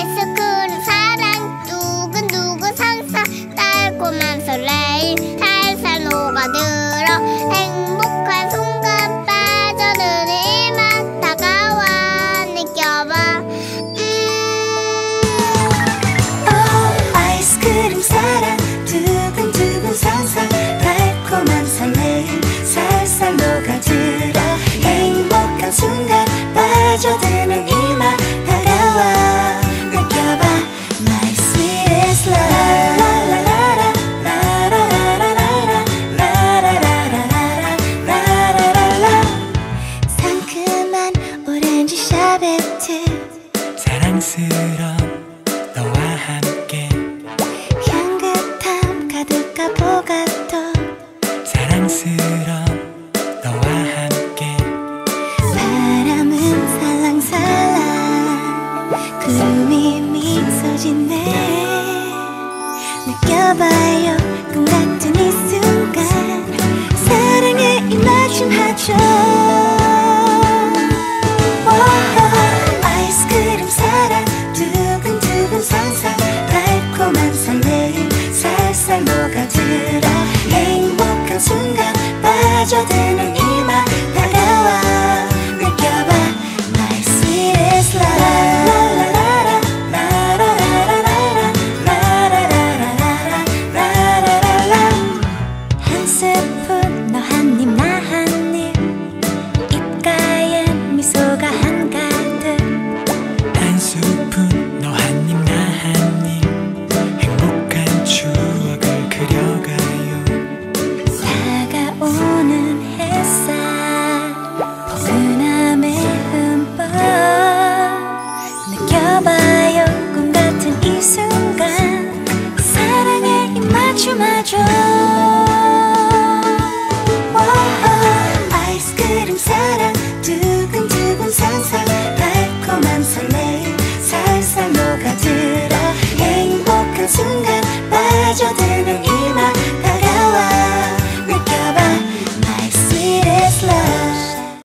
아이스크림 사랑 두근두근 상상 달콤한 설레임 살살 녹아들어 행복한 순간 빠져드는 이만 다가와 느껴봐. 음. 오 아이스크림 사랑 두근두근 상상 달콤한 설레임 살살 녹아들어 행복한 순간 빠져드는 느껴봐요 꿈 같은 이 순간. 사랑에 입맞춤하죠 빠져드는 이만 다가와. 느껴봐. My sweetest love. 한 스푼 너 한 입 나 한 입. 입가에 미소가 한가득. 한 스푼 너 한 입 나 한입 와, 아이스크림 사랑. 두근두근 상상 달콤한 설레임 살살 녹아들어. 행복한 순간 빠져드는